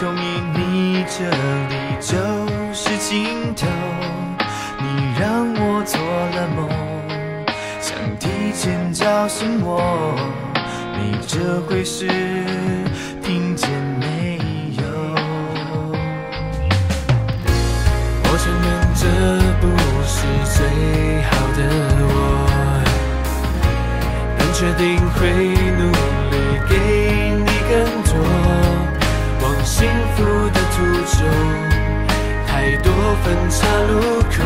这里就是尽头。你让我做了梦，想提前叫醒我，你这回是听见没有？我承认这不是最好的我，但确定会努力。幸福的途中，太多分岔路口，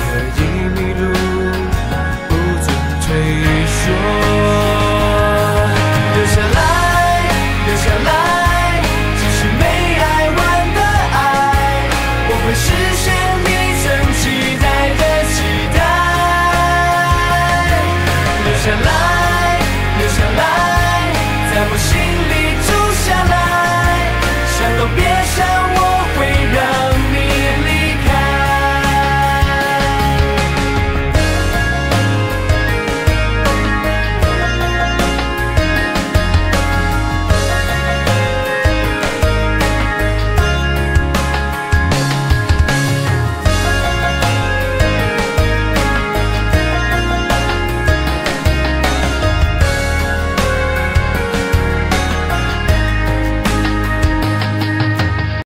可以迷路，不准退缩，留下来，留下来，继续没爱完的爱，我会实现你曾期待的期待，留下来。